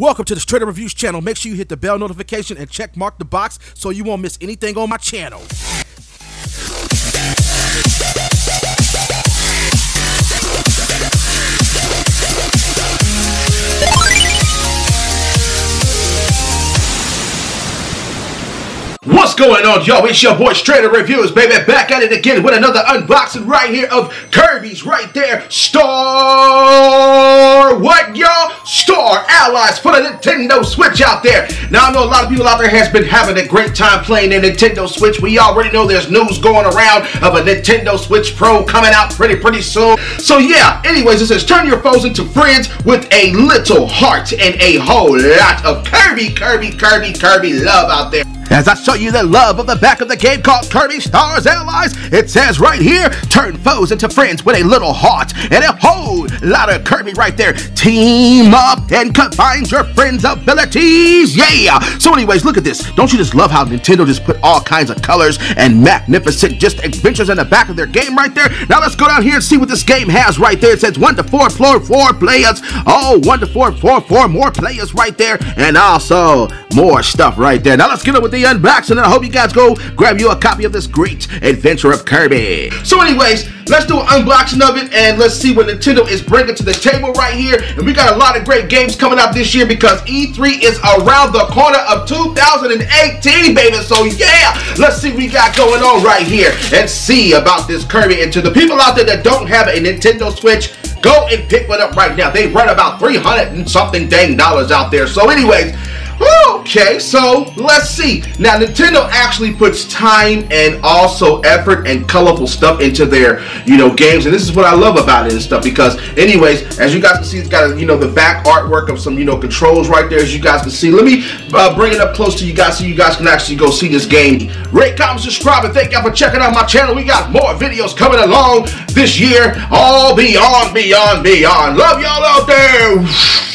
Welcome to the Straight Up Reviews channel. Make sure you hit the bell notification and check mark the box so you won't miss anything on my channel. What's going on, y'all? It's your boy Up Reviews, baby. Back at it again with another unboxing right here of Kirby's right there. Star Allies for the Nintendo Switch out there. Now, I know a lot of people out there has been having a great time playing the Nintendo Switch. We already know there's news going around of a Nintendo Switch Pro coming out pretty, pretty soon. So, yeah, anyways, it says turn your foes into friends with a little heart and a whole lot of Kirby, Kirby, Kirby, Kirby love out there. As I show you the love of the back of the game called Kirby Stars Allies, it says right here, turn foes into friends with a little heart and a whole lot of Kirby right there. Team up and combine your friends' abilities. Yeah. So anyways, look at this. Don't you just love how Nintendo just put all kinds of colors and magnificent just adventures in the back of their game right there? Now let's go down here and see what this game has right there. It says one to four, floor, four players. Oh, one to four, four, four more players right there. And also more stuff right there. Now let's get on with the unboxing and I hope you guys go grab you a copy of this great adventure of Kirby. So anyways, let's do an unboxing of it and let's see what Nintendo is bringing to the table right here. And we got a lot of great games coming out this year because E3 is around the corner of 2018, baby. So yeah, let's see what we got going on right here and see about this Kirby. And to the people out there that don't have a Nintendo Switch, go and pick one up right now. They run about 300 and something dang dollars out there. So anyways, Okay, so let's see. Now, Nintendo actually puts time and also effort and colorful stuff into their, you know, games, and this is what I love about it and stuff. Because, anyways, as you guys can see, it's got, you know, the back artwork of some, you know, controls right there, as you guys can see. Let me uh, bring it up close to you guys so you guys can actually go see this game. Rate, comment, subscribe, and thank y'all for checking out my channel. We got more videos coming along this year, all beyond, beyond, beyond. Love y'all out there.